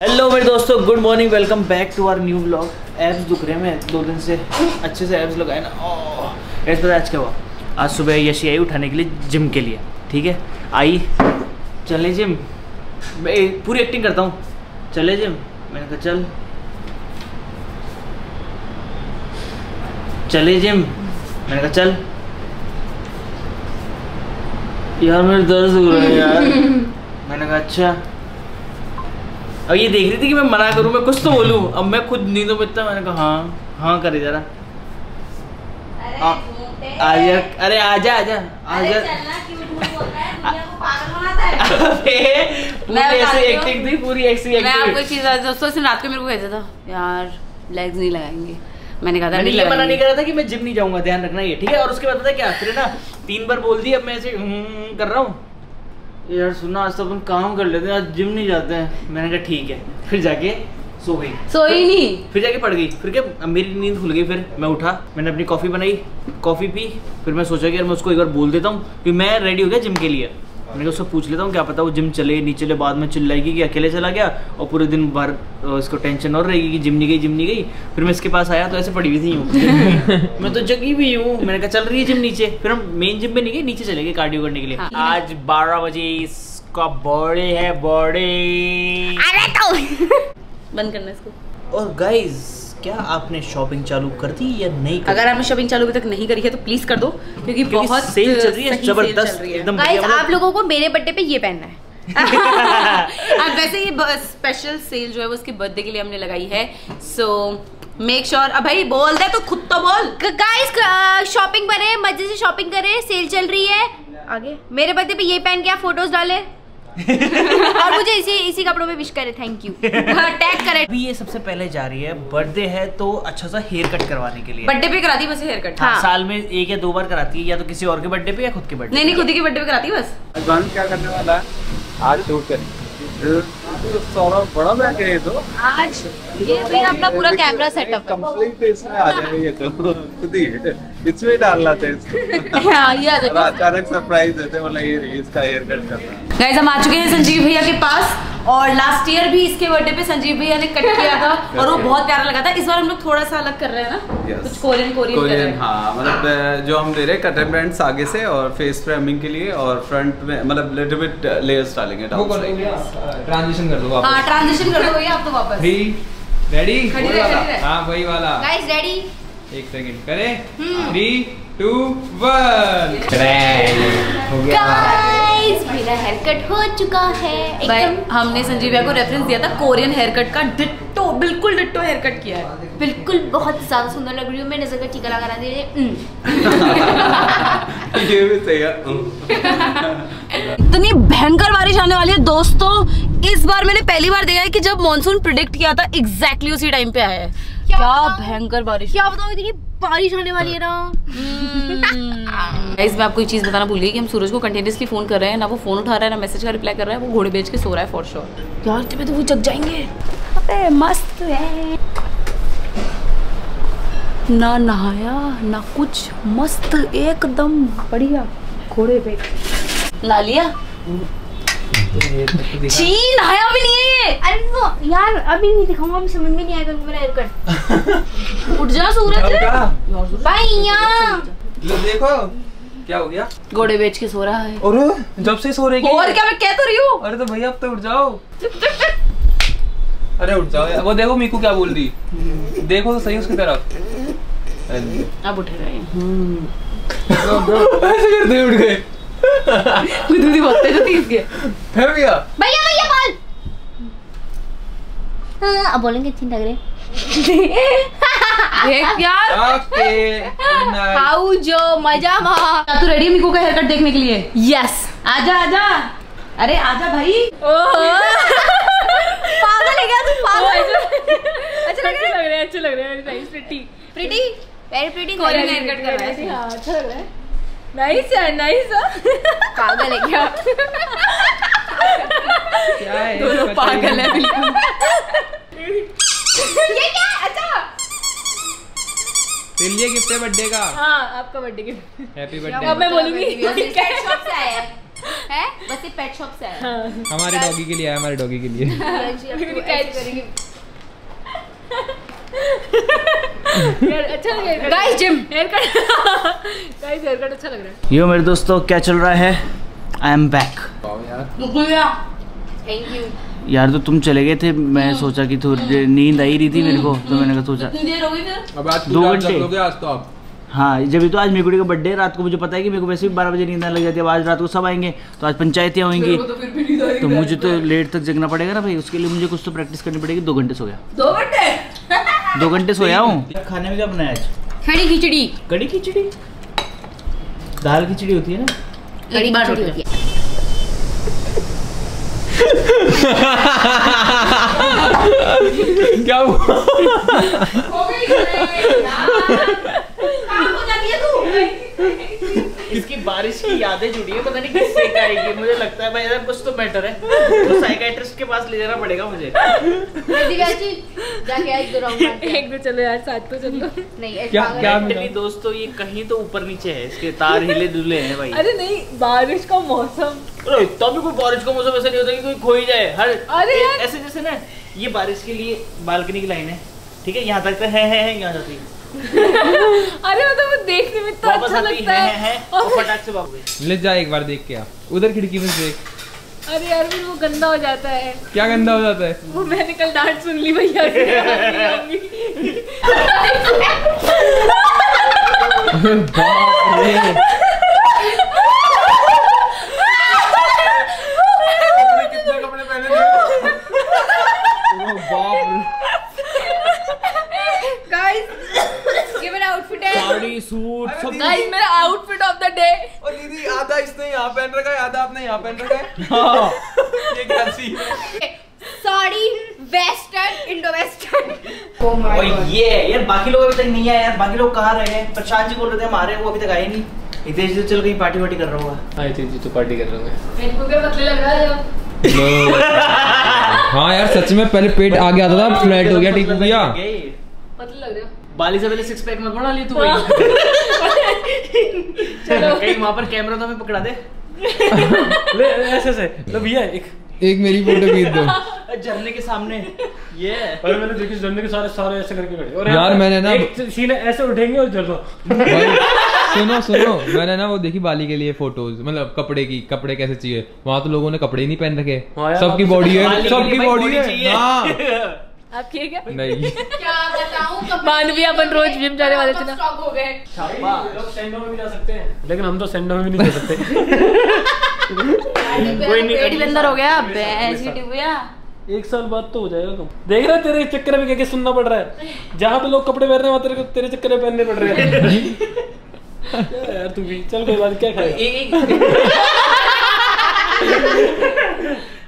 Hello मेरे दोस्तों good morning welcome back to our new blog abs दुख रहे हैं दो दिन से अच्छे से एब्स लगाए ना। ओह ऐसा पता आज क्या हुआ? आज सुबह यशी आई उठाने के लिए जिम के लिए ठीक है? आई चले जिम मैं पूरी एक्टिंग करता हूँ। चले जिम मैंने कहा चल। चले जिम मैंने कहा चल। यार मेरे दर्द हो रहा है यार। मैंने कहा अच्छा। अब ये देख रही थी कि मैं मना करूँ मैं कुछ तो बोलूँ। अब मैं खुद नींदों में इतना मैंने कहा हाँ हाँ करे जरा आ- अरे आजा आजा आजा पूरी मैं ऐसी बताती एक्टिंग थी पूरी ऐसी मैं आपको एक चीज़ दोस्तों इसने रात को मेरे को कहता था यार लेग्स नहीं लगाएँगे। मैंने कहा था मैंने ये मना नहीं लगाएँगे करा था कि मैं जिम नहीं जाऊँगा ध्यान रखना ये ठीक है? और उसके बाद पता क्या फिर ना तीन बार बोल दी अब मैं ऐसे हम्म कर रहा हूँ। यार सुना आज तो अपन काम कर लेते हैं आज जिम नहीं जाते हैं। मैंने कहा ठीक है। फिर जाके सो गई। सोई नहीं। फिर जाके पड़ गई। फिर क्या मेरी नींद खुल गई। फिर मैं उठा मैंने अपनी कॉफ़ी बनाई कॉफ़ी पी फिर मैं सोचा कि यार मैं उसको एक बार बोल देता हूँ कि मैं रेडी हो गया जिम के लिए। मैंने कहा उससे पूछ लेता हूँ क्या पता वो जिम चले नहीं चले बाद में चिल्लाएगी कि अकेले चला गया और पूरे दिन भर इसको टेंशन और रहेगी कि जिम नहीं गई जिम नहीं गई। फिर मैं इसके पास आया तो ऐसे पड़ी हुई थी यूँ। मैं तो जगी भी हूँ। मैंने कहा चल रही है जिम नीचे। फिर हम मेन जिम में नहीं गए नीचे चले गए कार्डियो करने के लिए। हाँ। आज बारह बजे इसका बर्थडे है बर्थडे अरे तो। बंद करना इसको। और गाइस क्या आपने शॉपिंग चालू कर दी या नहीं कर अगर आपने शॉपिंग चालू अभी तक नहीं करी है तो प्लीज़ कर दो क्योंकि क्योंकि बहुत सेल चल रही है ज़बरदस्त सेल चल रही है। एकदम गाइस आप लोगों को मेरे बर्थडे पे ये पहनना है। अब वैसे ये स्पेशल सेल जो है वो उसके बर्थडे के लिए हमने लगाई है। सो मेक श्योर अब भाई बोल दे तो खुद तो बोल। गाइस शॉपिंग करें मज़े से शॉपिंग करें सेल चल रही है। आगे। मेरे बर्थडे पे ये पहन के आप फ़ोटोज़ डालें। और मुझे इसी इसी कपड़ों में विश करे थैंक यू टैग करे. अभी ये सबसे पहले जा रही है बर्थडे है तो अच्छा सा हेयर कट करवाने के लिए। बर्थडे पे कराती बस हेयर कट हाँ, हाँ। साल में एक या दो बार कराती है या तो किसी और के बर्थडे पे या खुद के बर्थडे नहीं नहीं खुद के बर्थडे पे कराती बस। अजवान क्या करने वाला है? आज शूट करेंगे तो सौरभ बड़ा बैठ है तो। आज? ये भाई अपना पूरा कैमरा सेटअप कंप्लीट इसमें आ जाएगा ये तो खुद ही इसमें डालना था इसको। हाँ ये आ और जाएगा अचानक सरप्राइज़ देते बोला ये इसका हेयर कट करना गाइस हम आ चुके हैं संजीव भैया के पास और लास्ट ईयर भी इसके बर्थडे पे संजीव भैया ने कट किया था और वो बहुत प्यारा लगा था। इस बार हम लोग थोड़ा सा अलग कर रहे हैं ना? Yes. कुछ कोरियन कोरियन कोरियन हाँ। मतलब जो हम दे रहे हैं बैंड्स आगे से और फेस फ्रेमिंग के लिए और फ्रंट में मतलब लिटिल बिट लेयर्स डालेंगे कर दो ट्रांजिशन कर दो हाँ वापस ट्रांजिशन कर दो भैया आप तो वापस। Three ready. हाँ वही वाला। गाइस रेडी एक सेकंड करें? थ्री टू वन हो गया। गाइस मेरा हेयर कट हो चुका है। एकदम। हमने संजीव भैया को रेफरेंस दिया था कोरियन हेयर कट का डिट्टो बिल्कुल डिट्टो हेयर कट किया है। बिल्कुल बहुत ज़्यादा सुंदर लग रही हूँ मैं नज़र का टीका लगा रहा दे ये भी सही है। इतनी भयंकर बारिश आने वाली है दोस्तों। इस बार मैंने पहली बार देखा है कि जब मॉनसून प्रिडिक्ट किया था एग्जैक्टली exactly उसी टाइम पे आया है। क्या क्या भयंकर बारिश। क्या बताऊँ? इतनी बारिश आने वाली है ना। गाइस मैं आपको एक चीज़ बताना भूल गई कि हम सूरज को कंटिन्यूसली फ़ोन कर रहे हैं ना वो फ़ोन उठा रहा है ना मैसेज का रिप्लाई कर रहा है वो घोड़े बेच के सो रहा है फॉर श्योर यार तभी तो वो जग जाएँगे। अरे मस्त है। ना नहाया ना कुछ मस्त एकदम बढ़िया घोड़े बेच ला लिया? छी नहाया भी नहीं है अरे वो यार अभी नहीं दिखाऊँगा मुझे समझ में नहीं आएगा मेरा हेयर कट उठ जा सूरज। भाई यहाँ। लो देखो क्या हो गया? घोड़े बेच के सो रहा है। और जब से सो रहे और क्या मैं कह तो रही हूँ? अरे तो भैया अब तो उठ जाओ। अरे उठ जाओ यार। वो देखो मीकू क्या बोल रही। देखो तो सही उसकी तरफ़। अब उठ रहे हैं ऐसे करते उठ गए। खुद खुद ही बोलते जो तीस के है भैया भैया भैया बोल हाँ, अब बोलेंगे अच्छी लग रहे देख यार ओके हाउ जो मज़ा मा क्या तू रेडी है मीकू का हेयर कट देखने के लिए यस आजा आजा अरे आजा भाई पागल है क्या तू पागल अच्छा लग रहा है अच्छे लग रहे हैं nice pretty pretty very pretty hair cut कर रहा है हाँ अच्छा लग रहा है नाइस यार नाइस पागल है क्या? क्या है दोनों पागल है बिल्कुल। ये क्या? अच्छा। तेरे लिए गिफ्ट है बर्थडे का? हाँ आपका बर्थडे गिफ्ट हैप्पी बर्थडे अब मैं बोलूँगी। पेट शॉप से आया है। है? बस ये पेट शॉप से आया हमारे डॉगी के लिए आया हमारे डॉगी के लिए। यार अच्छा लग रहा है गाइस जिम गाइस हेयर अच्छा लग रहा है। यो मेरे दोस्तों क्या चल रहा है? I am back thank you यार तो तुम चले गए थे मैं सोचा कि थोड़ी देर नींद आई रही थी मेरे को तो मैंने कहा सोचा कितनी देर हो गई फिर? अब आज दो घंटे। आज तो आप। हाँ जब भी तो आज मेकुड़ी का बर्थडे है रात को मुझे पता है कि मेरे को वैसे भी बारह बजे नींद आने लग जाती है आज रात को सब आएँगे तो आज पंचायतें होंगी। तो तो मुझे तो लेट तक जगना पड़ेगा ना भाई उसके लिए मुझे कुछ तो प्रैक्टिस करनी पड़ेगी दो घंटे सो गया। दो घंटे? दो घंटे सोया हूँ। खाने में क्या बनाया आज? खड़ी खिचड़ी। कड़ी खिचड़ी? दाल खिचड़ी होती है ना? कड़ी खिचड़ी होती है। क्या हुआ इसकी बारिश की यादें जुड़ी है पता नहीं किससे आएगी मुझे लगता है भाई यार कुछ तो मैटर है। तो साइकाइट्रिस्ट के पास ले जाना पड़ेगा मुझे। जाके आज दो हैं। एक दो चलो यार साथ तो चलो। नहीं क्या- क्या। मिला? दोस्तों ये कहीं तो ऊपर नीचे है इसके तार हिले डुले हैं भाई। अरे नहीं बारिश का मौसम। अरे इतना भी कोई बारिश का मौसम ऐसा नहीं होता कि कोई खो ही जाए। हर अरे ऐसे जैसे ना ये बारिश के लिए बालकनी की लाइन है। ठीक है यहाँ तक तो है है है यहाँ जाती है। अरे मतलब वो देखने में इतना अच्छा लगता है है। है है और फटाक से वापस। ले जा एक बार देख के आप। उधर खिड़की में देख। अरे यार फिर वो गंदा हो जाता है। क्या गंदा हो जाता है? वो मैंने कल डांट सुन ली भैया से। बाप रे कितने कपड़े पहने थे ओ बाप रे ये आउटफिट है साड़ी सूट सब गाइस मेरा आउटफिट ऑफ़ द डे और दीदी आधा इसने यहाँ पहन रखा है आधा आपने यहाँ पहन रखा है। ये क्या सी साड़ी वेस्टर्न इंडो वेस्टर्न और ये यार बाकी लोग अभी तक नहीं आए यार बाकी लोग कहाँ रहे हैं? प्रशांत जी बोल रहे थे हम आ रहे हैं वो अभी तक आए नहीं। हितेश जी तो चल कहीं पार्टी वार्टी कर रहा होगा। आए थे जी तो पार्टी कर रहे हैं मेरे को क्या पतले लग रहा है जब हाँ। यार सच में पहले पेट आगे आता था फ्लैट हो गया टीकू भैया पतले लग रहे हो। बाली से पहले सिक्स पैक मत बना ली तू भाई। कहीं वहाँ पर कैमरा तो हमें पकड़ा दे। ले ऐसे ऐसे। लो भैया एक। एक मेरी फ़ोटो खींच दो। झरने के सामने। ये। और मैंने देखी झरने के सारे सारे ऐसे करके खड़े। और यार, मैंने ना- एक सीन ऐसे उठेंगे और चलो भाई सुनो सुनो। मैंने ना वो देखी बाली के लिए फ़ोटोज़ मतलब कपड़े की कपड़े कैसे चाहिए। वहाँ तो लोगों ने कपड़े ही नहीं पहन रखे। हाँ सबकी बॉडी है सबकी बॉडी है। हाँ। आप किए क्या? नहीं। क्या बताऊँ? मानवी अपन रोज जिम जाने वाले थे ना। स्टॉक हो गए। लोग सेंडो में भी जा सकते हैं। लेकिन हम तो सेंडो में भी नहीं जा सकते। कोई नहीं पेट अंदर हो गया। भैया एक साल बाद तो हो जाएगा कम देख रहे हैं तेरे चक्कर में क्या क्या सुनना पड़ रहा है। जहाँ पे लोग कपड़े पहन रहे हैं वहाँ तेरे को तेरे चक्कर में पहनने पड़ रहे हैं। यार तू भी। चल कोई बात क्या खाएगा?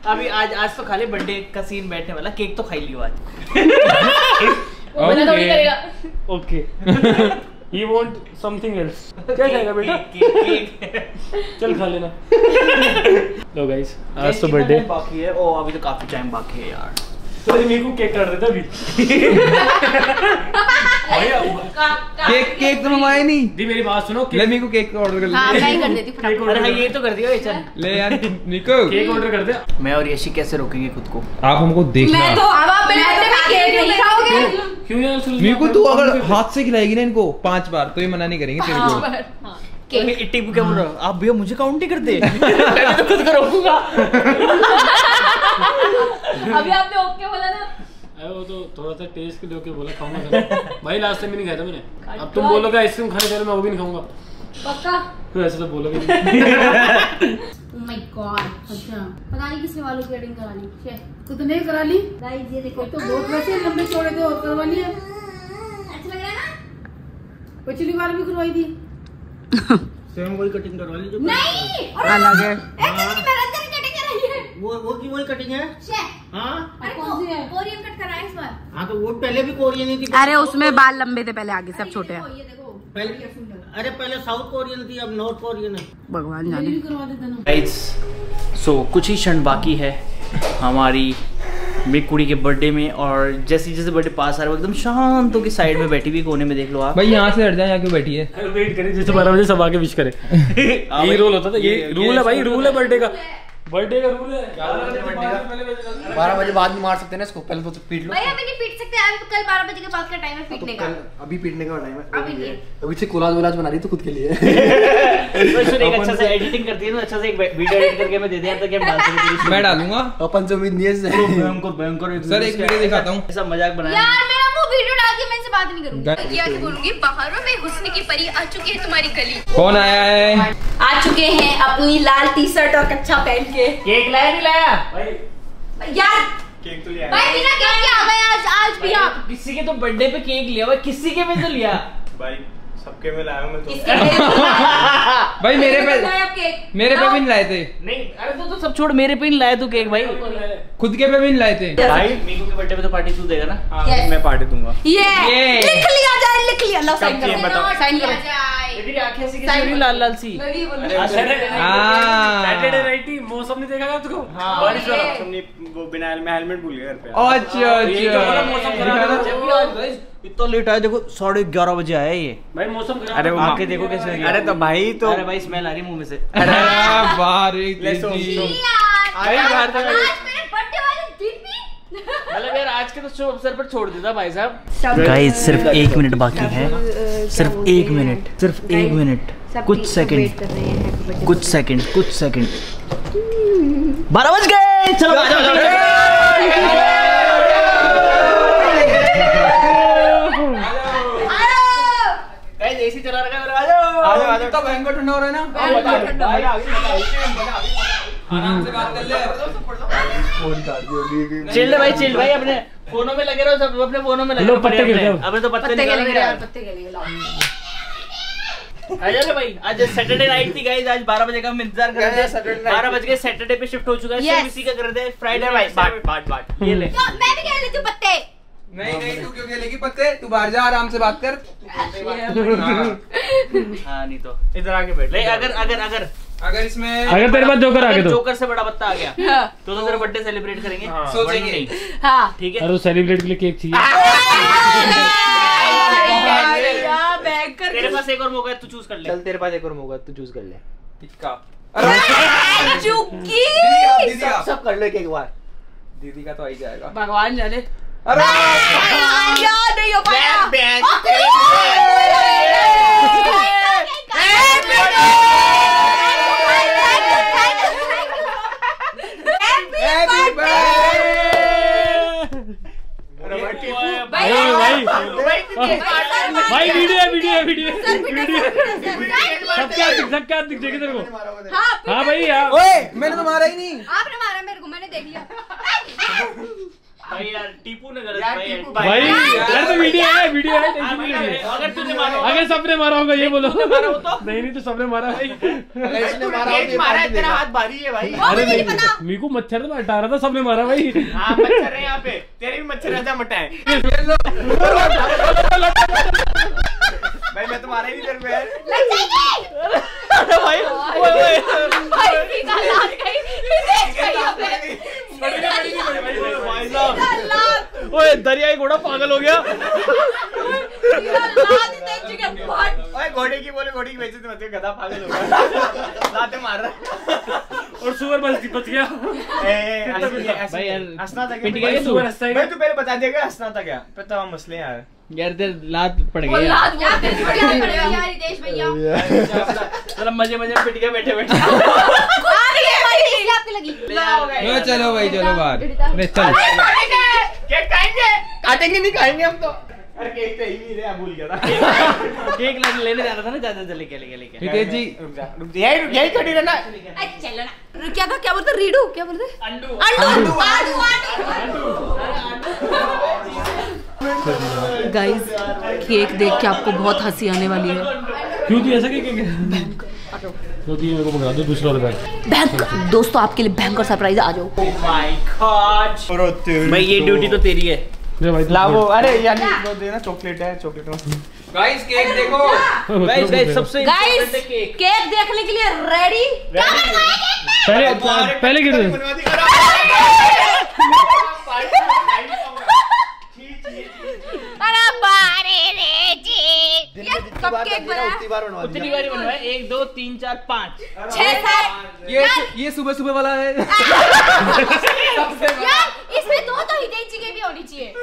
अभी आज आज तो खाली बर्थडे का सीन बैठने वाला केक तो खाई लियो आज। Okay okay he want something else क्या खाएगा बेटा। केक केक चल खा लेना। लो गाइस आज तो बर्थडे बाकी है? ओ अभी तो काफ़ी टाइम बाकी है यार। तो ये मेरे को केक काट देता अभी। केक केक तो नहीं। दी मेरी बात सुनो ले मेरे को केक ऑर्डर कर हाँ ले। मैं ही कर देती हूँ केक अरे हाँ ये तो कर दिया चल। ले यार निको। केक ऑर्डर कर दे। मैं और यशी कैसे रोकेंगे खुद को? आप हमको देखना। मैं तो अब आप मेरे बर्थडे में केक नहीं खाओगे? क्यों यार सुन मेरे को तू अगर हाथ से खिलाएगी ना इनको पाँच बार तो ये मना नहीं करेंगे तेरे को। टिप क्या बोल रहा हो? आप भैया मुझे काउंट ही करते मैं तो खुद को रोकूँगा। अभी आपने ओके बोला ना अरे वो तो थोड़ा सा टेस्ट के लिए बोला खाऊँगा भाई लास्ट टाइम भी नहीं खाया था मैंने। अब तुम बोलोगे आइसक्रीम खाने चलो मैं वो भी नहीं खाऊँगा। पक्का? तो ऐसे तो बोलोगे नहीं। माय गॉड अच्छा। पता नहीं किसने वालों की कटिंग करा ली तू तो करा ली? गाइस ये देखो। तो बहुत वैसे लंबे चौड़े थे और करवा लिए अच्छा लग रहा है ना? पिछली बार भी करवाई थी। सेम वही कटिंग करवा ली जो नहीं! अलग है। वो वो की वही कटिंग है? हाँ? अरे कौन सी है? कोरियन कट कराया इस बार। हाँ तो वो पहले भी कोरियन ही थी अरे उसमें बाल लंबे थे पहले आगे सब छोटे हैं। ये देखो पहले अरे पहले साउथ कोरियन थी अब नॉर्थ कोरियन है। भगवान मेरी भी करवा देते ना। गाइस सो कुछ ही क्षण बाकी है हमारी मेरी कुड़ी के बर्थडे में और जैसे जैसे बर्थडे पास आ रहा है एकदम शांत होकर साइड में बैठी हुई कोने में देख लो आप। भाई यहाँ से हट जाए यहाँ क्यों बैठी है? वेट करें जैसे बारह बजे सब आके विश करे। ये रोल होता था ये ये- रूल है भाई रूल है बर्थडे का। बर्थडे का रूल है। बारह बजे बाद में मार सकते हैं ना इसको पहले तो पीट लो। भाई अभी नहीं पीट सकते अभी कल बारह बजे के बाद का टाइम है पीटने का। अभी पीटने का टाइम है। अभी नहीं। अभी से कोलाज वोलाज बना रही तो खुद के लिए। तो एक अच्छा सा एडिटिंग करती है ना अच्छा सा एक वीडियो एडिट करके मैं दे दिया ताकि हम डाल सकें मैं डालूँगा। अपन से उम्मीद नहीं है इससे। भयंकर भयंकर सर एक वीडियो दिखाता हूँ हाँ। ऐसा मज़ाक बनाया। यार वीडियो डाल के मैं इनसे बात नहीं करूँगी। आके बोलूँगी बाहरों में हुस्न की परी आ चुकी है तुम्हारी गली। कौन आया है? आ चुके हैं अपनी लाल टी शर्ट और कच्चा पहन के। केक लाया नहीं लाया? यार केक भाई बिना केक के आ गए आज आज भी आप। किसी के तो बर्थडे पे केक लिया भाई किसी के भी तो लिया। भाई सबके में लाया हूँ मैं तो। इसके भाई मेरे पे मेरे पे भी लाए थे। नहीं अरे तो, तो सब छोड़ मेरे पे नहीं लाया तू केक भाई। खुद के पे भी लाए थे। भाई मीकू के बर्थडे पे तो पार्टी तू देगा ना? Yes. मैं पार्टी दूँगा। ये। लिख लिया जाए लिख लिया। लो साइन करो। बताओ? साइन करो। तेरी आँखें ऐसी कैसे हो लाल लाल सी। मैं भी बोल रही हाँ, हाँ। सैटरडे नाइट ही मौसम नहीं देखा क्या तुमको हाँ। बारिश वाला सबने वो बिना मैं हेलमेट भूल गया घर पे। अच्छा तो अच्छा मौसम खराब है। जब भी आज guys, इतना लेट आया देखो साढ़े ग्यारह बजे आया ये। भाई मौसम खराब अरे आँखें देखो कैसे। अरे तो भाई तो अरे भाई स्मेल आ रही मुँह में से। अरे बारे ले सुन, तेज़ी। अरे बाहर से आज मेरे बर्थडे वाले दिन भी? मतलब यार आज के तो शुभ अवसर पर छोड़ देता भाई साहब। गाइस सिर्फ़ एक मिनट बाकी है। सिर्फ़ एक मिनट सिर्फ़ एक मिनट कुछ सेकंड कुछ सेकंड कुछ सेकंड बारह बज गए। चलो। आ जाओ, आ जाओ, गाइस एसी चला रखा है मेरा, आ जाओ आ जाओ आ जाओ। तो भयंकर ठंडा हो रहा है ना? आराम से बात कर ले। चिल्ड भाई अपने फोनों में लगे रहो सब अपने फोनों में लगे लो, पत्ते अपने तो पत्ते निकाल रहे यार हैं पत्ते के लिए लाओ आ भाई आज सैटरडे नाइट थी गाइस आज 12 बजे का हम इंतज़ार कर रहे थे। 12 बज गए सैटरडे पे शिफ्ट हो चुका है Yes. इसी का कर रहे फ्राइडे भाई बाट बाट बाट ये ले। तो मैं भी खेल लेती हूँ पत्ते। नहीं नहीं तू क्यों खेलेगी पत्ते? तू बाहर जा आराम से बात कर। हाँ। हाँ नहीं तो इधर आके बैठ। नहीं अगर अगर अगर। अगर इसमें अगर तेरे पास जोकर आ गया तो। जोकर से बड़ा बत्ता आ गया तो तो तेरा बर्थडे सेलिब्रेट करेंगे। सोचेंगे। हाँ। ठीक है? अरे सेलिब्रेट के लिए केक चाहिए। बैग कर तेरे पास एक और मौका है तू चूज़ कर ले। चल तेरे पास एक और मौका है, तू चूज़ कर ले। टिक्का चुकी! सब, सब कर लो एक एक बार। दीदी का तो आ ही जाएगा। भगवान जाने। अरे! यार नहीं हो पाया। अरे भाई भाई वीडियो है वीडियो है वीडियो है वीडियो है। सब क्या दिख। सब क्या दिख। जाएगा तेरे को हाँ भाई ओए मैंने तो मारा ही नहीं। आपने मारा मेरे को मैंने देख लिया। भाई यार टीपू ने गलत भाई भाई। यार तो वीडियो है वीडियो है हाँ, है अगर तूने मारा अगर सबने मारा होगा ये बोलो। मारा हो तो? नहीं नहीं तो सबने मारा भाई इसने मारा एक मारा है तेरा हाथ भारी है भाई। अरे नहीं मेरे को मच्छर तो हटा रहा था सबने मारा भाई। हाँ मच्छर है यहाँ पे। तेरे भी मच्छर रहता मटा है। भाई मैं तो मारा ही तेरे को लग जाएगी। अरे भाई ओए ओए भाई लात गई देख गई भाई साहब ओए दरियाई घोड़ा पागल हो गया ओए घोड़े की बोले घोड़े की बेइज्जती मत गधा पागल हो। गया लाते मार रहा और सुअर बच गया भाई यार, हंसना था पिट क्या गया सुअर हंसता है। भाई तू पहले बता देगा हंसना था क्या फिर तो हम मसले यार यार तेरे लात पड़ गई लात यार रितेश भैया मज़े मज़े पिट गया बैठे बैठे लगी। लो चलो भाई चलो बाहर। अरे चल। केक खाएँगे? काटेंगे नहीं खाएँगे हम तो। अरे केक तो ही नहीं भूल गया था। केक लेने लेने जा रहा था ना ज़्यादा जल्दी लेके लेके लेके। हितेश जी। रुक जा रुक जा। यही यही खड़ी रहना। चलो ना क्या था क्या बोलते रीडू? क्या बोलते? अंडू। अंडू अंडू। गाइस केक देख के आपको बहुत हँसी आने वाली है। क्यों ऐसा क्या तो मेरे को पकड़ा दो दूसरा वाला बैग बैंक दोस्तों आपके लिए भयंकर सरप्राइज़ आ जाओ। भाई ये ड्यूटी तो तेरी है। दे भाई तू ला वो अरे यार वो देना चॉकलेट है चॉकलेट गाइस केक देखो। गाइस गाइस सबसे गाइस केक केक देखने के लिए रेडी पहले पहले दे कप केक बनाया? उतनी बार बनवा उतनी दिया। बारी बनवाए एक दो तीन चार पाँच। छह सात ये ये सुबह सुबह वाला है। यार इसमें दो तो हितेश जी के भी होनी चाहिए।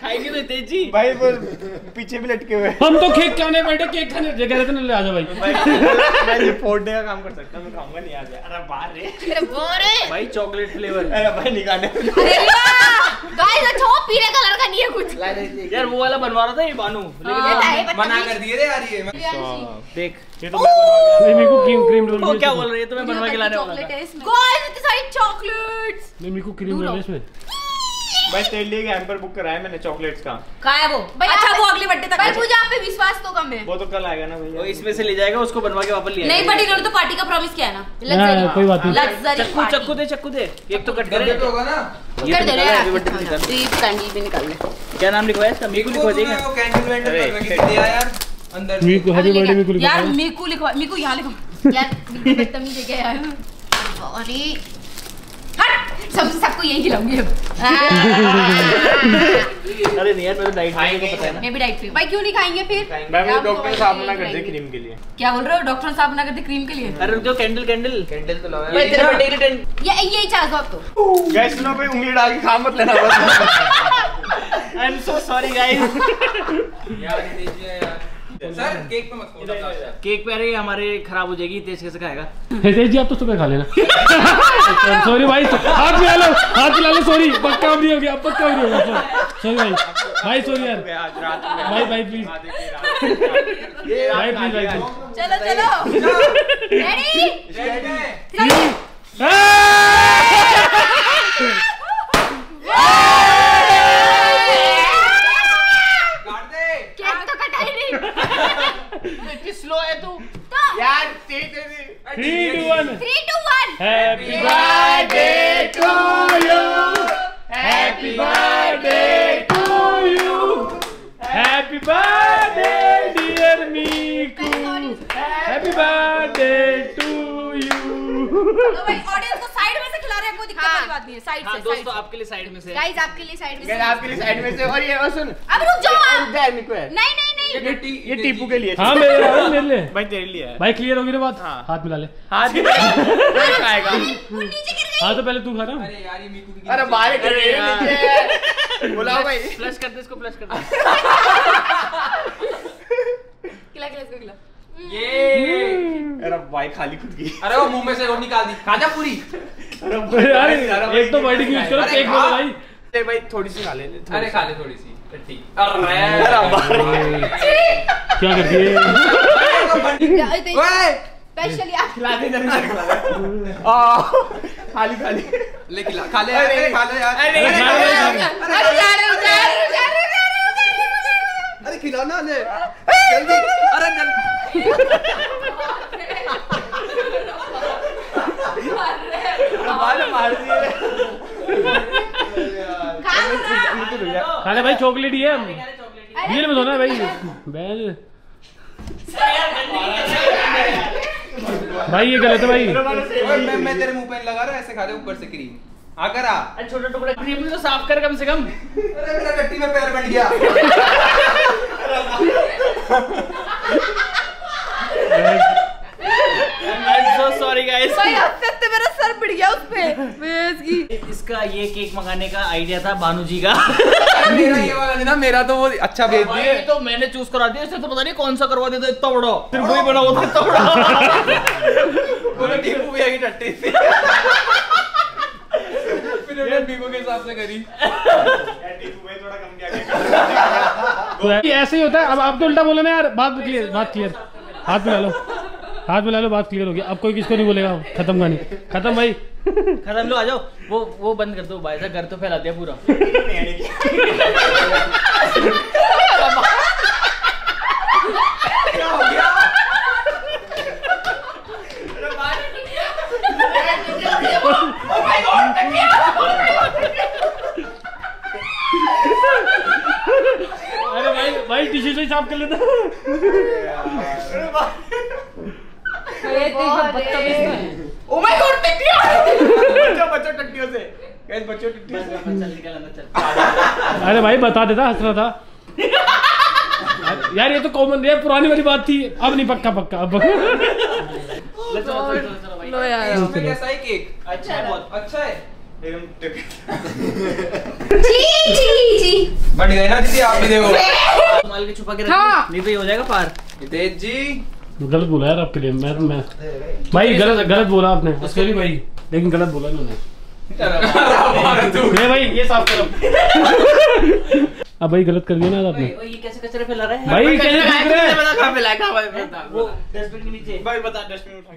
खाएँगे तो तेज़ी। भाई वो पीछे भी लटके हुए हम तो केक खाने बैठे केक खाने जगह रहते ना ले आ जाओ भाई। भाई मैं ये फोड़ने का काम कर सकता हूँ मैं खाऊँगा नहीं आज अरे बाहर रे। मेरे बोरे भाई चॉकलेट फ्लेवर अरे भाई निकालने गाइस अच्छा वो पीले कलर का नहीं है कुछ। यार वो वाला बनवा रहा था ये बानू। ये मना कर दिए रे यार ये देख। ये तो मैं बनवा नहीं मेरे को क्रीम क्रीम रोल वो क्या बोल रही है तुम्हें बनवा के लाने वाला था। गाइस इतनी सारी चॉकलेट्स नहीं मेरे को क्रीम रोल है इसमें। भाई तेरे लिए हैम्पर बुक कराया मैंने चॉकलेट्स का। कहाँ है वो। भाई अच्छा वो अगले बर्थडे तक भाई मुझे आप पे विश्वास तो कम है। वो तो कल आएगा ना वो इसमें से ले जाएगा उसको बनवा के वापस ले नहीं बट इन्होंने तो पार्टी का प्रॉमिस किया है ना। हाँ, कोई बात नहीं। लग्जरी चक्कू चक्कू दे चक्कू दे। एक तो कट करे। तो होगा ना? कर दे हैं निकाल। दीप कैंडल भी निकाल ले क्या नाम लिखवाया इसका मीकू लिखवा देगा? वो कैंडल वेंडल अरे, करवा के दिया यार अंदर मीकू हैप्पी बर्थडे मीकू लिखा यार मीकू लिखवा मीकू यहाँ लिखो यार बदतमीज है क्या यार? सॉरी सबको यही खिलाऊँगी अब। अरे नहीं यार मेरे डाइट को पता है ना। मैं भी डाइट फ्री भाई क्यों नहीं खाएँगे फिर? भाई मुझे डॉक्टर साहब मना कर दे क्रीम के लिए। क्या बोल रहे हो? डॉक्टर साहब ना करते क्रीम के लिए? अरे रुक जाओ कैंडल कैंडल कैंडल तो लगाया भाई तेरे लिए टेंट ये यही चाह दो आप तो। गैस सुनो पे उंगली डाल के खा मत लेना। बस I am so sorry guys यार दीजिए यार। सर केक पे मत केक पे अरे हमारे खराब हो जाएगी तेज कैसे खाएगा? हितेश जी आप तो सुबह खा लेना। सॉरी भाई हाथ मिला लो हाथ मिला लो सॉरी पक्का नहीं हो गया पक्का नहीं हो गया। सॉरी भाई भाई सॉरी यार। आज रात में भाई भाई प्लीज़ भाई प्लीज़ भाई चलो चलो। रेडी काट दे केक तो कटा ही नहीं इतनी स्लो है तू तो यार तेरी तेरी three two one three two one happy birthday to you happy birthday to you happy birthday dear Meeku happy birthday to you भाई ऑडियंस को साइड में से खिला रहे हैं कोई दिक्कत। वाली बात नहीं है साइड से दोस्तों आपके लिए साइड में से। गाइस आपके लिए साइड गैस में आपके लिए साइड में से और ये और सुन। अब रुक जाओ आप। नहीं नहीं ये टीपू के लिए। हाँ मेरे मेरे लिए। भाई तेरे लिए भाई क्लियर होगी ना बात? हाँ। हाथ मिला ले। हाथ खाएगा वो नीचे गिर गई हाँ तो पहले तू खा ना। अरे यार ये मीकू की अरे बाहर कर अरे यार। बुलाओ भाई। फ्लश कर दे इसको फ्लश कर दे। खिला खिला इसको खिला। ये। अरे भाई खाली खुद की। अरे वो मुँह में से और निकाल दी। खा जा पूरी। अरे यार एक तो वर्ड यूज़ करो एक बोलो हाँ। भाई अरे भाई थोड़ी सी खा ले अरे खा ले थोड़ी सी। क्या करती है स्पेशली आप खिला दे जल्दी से खिला खाली ले खिला खा ले अरे खा ले यार अरे अरे जा रहे हो जा रहे हो जा रहे हो, हो, हो अरे खिला ना ले जल्दी अरे जल्दी बाल मार दिए खा लो ना खा ले भाई चॉकलेट ही है रियल में सोना भाई। बैल। भाई ये गलत है भाई। मैं मैं तेरे मुँह पे लगा रहा ऐसे खा ले ऊपर से क्रीम आकर आ अरे छोटा टुकड़ा क्रीम तो साफ़ कर कम से कम अरे मेरा टट्टी में पैर बैठ गया सो सॉरी गाइस भाई हँसते हँसते मेरा सर पिट गया उस पे। इसका ये केक मंगाने का आइडिया था बानू जी का। मेरा ये वाला ना मेरा तो वो अच्छा भेज दिए। तो मैंने चूज़ करा दिया इसने तो पता नहीं कौन सा करवा दिया इतना बड़ा। सिर्फ़ वही बना हुआ था इतना बड़ा। बोले टीपू भी आएगी टट्टी। से फिर मैंने बीबो के हिसाब से करी। टीपू भाई थोड़ा कम किया ऐसे ही होता है। अब आप तो उल्टा बोले ना यार बात क्लियर बात क्लियर हाथ मिला लो। हाथ मिला लो बात क्लियर हो गई। अब कोई किसको नहीं बोलेगा? खत्म कहानी खत्म भाई। खत्म लो आ जाओ। वो वो बंद कर दो भाई साहब घर तो फैला दिया पूरा। अरे भाई भाई टिश्यू से ही साफ़ कर लेना ओ माय गॉड टट्टियाँ बच्चों बच्चों टट्टियों से। गाइस बच्चों टट्टियों से। चल निकल अंदर चल। अरे भाई बता देता हंस रहा था। यार ये तो कॉमन ये पुरानी वाली बात थी। अब नहीं पक्का पक्का अब। लो यार। इसमें कैसा है केक अच्छा है बहुत। अच्छा है। जी जी जी। बढ़ गए ना दीदी आप भी देखो। माल के छुपा के हाँ। रख नहीं तो ये हो जाएगा पार। हितेश जी। गलत बोला यार आपके लिए मैं मैं भाई गलत गलत बोला आपने। उसके लिए भाई लेकिन गलत बोला इन्होंने। ये भाई ये साफ़ करो। अब भाई गलत कर दिया ना आपने। ये कैसे कचरे फैला रहा है? भाई कैसे फैला रहा है? कहाँ पे लाया कहाँ पे वो डस्टबिन के नीचे। भाई बता डस्टबिन उठा